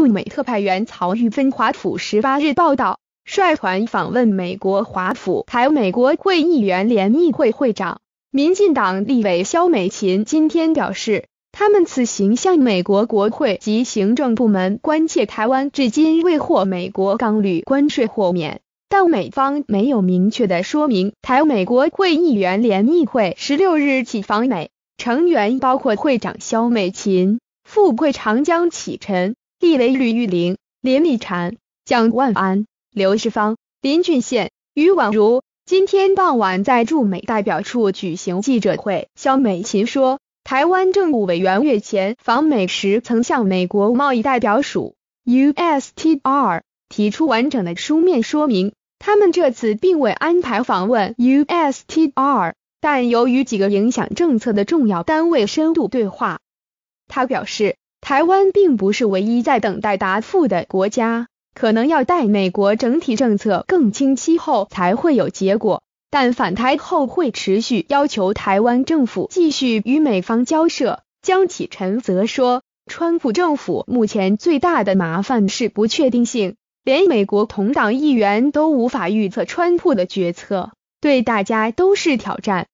驻美特派员曹玉芬华府十八日报道，率团访问美国华府台美国会议员联谊会会长、民进党立委肖美琴今天表示，他们此行向美国国会及行政部门关切台湾至今未获美国钢铝关税豁免。但美方没有明确的说明，台美国会议员联谊会十六日起访美，成员包括会长肖美琴、副会长江启臣、立委吕玉玲、林立婵、蒋万安、刘世芳、林俊宪、于婉如。今天傍晚在驻美代表处举行记者会，肖美琴说，台湾政务委员月前访美时曾向美国贸易代表署 USTR 提出完整的书面说明。他们这次并未安排访问 USTR，但由于几个影响政策的重要单位深度对话。他表示，台湾并不是唯一在等待答复的国家，可能要待美国整体政策更清晰后才会有结果。但反台后会持续要求台湾政府继续与美方交涉。江启臣则说，川普政府目前最大的麻烦是不确定性。连美国同党议员都无法预测川普的决策，对大家都是挑战。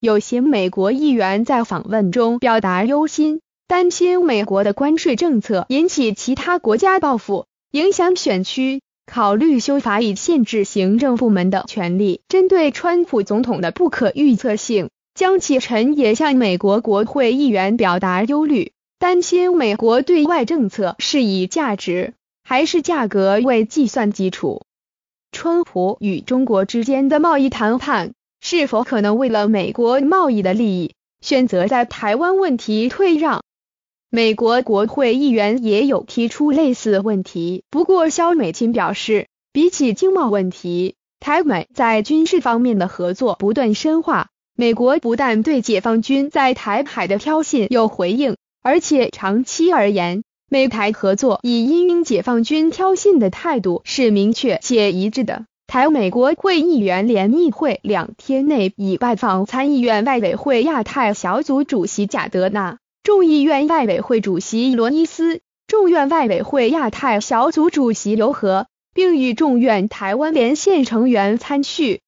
有些美国议员在访问中表达忧心，担心美国的关税政策引起其他国家报复，影响选区，考虑修法以限制行政部门的权利。针对川普总统的不可预测性，江启臣也向美国国会议员表达忧虑，担心美国对外政策是以价值。还是价格为计算基础。川普与中国之间的贸易谈判是否可能为了美国贸易的利益，选择在台湾问题退让？美国国会议员也有提出类似问题。不过，肖美琴表示，比起经贸问题，台美在军事方面的合作不断深化。美国不但对解放军在台海的挑衅有回应，而且长期而言。美台合作以因应解放军挑衅的态度是明确且一致的。台美国会议员联谊会两天内已拜访参议院外委会亚太小组主席贾德纳、众议院外委会主席罗伊斯、众院外委会亚太小组主席刘和，并与众院台湾连线成员参叙。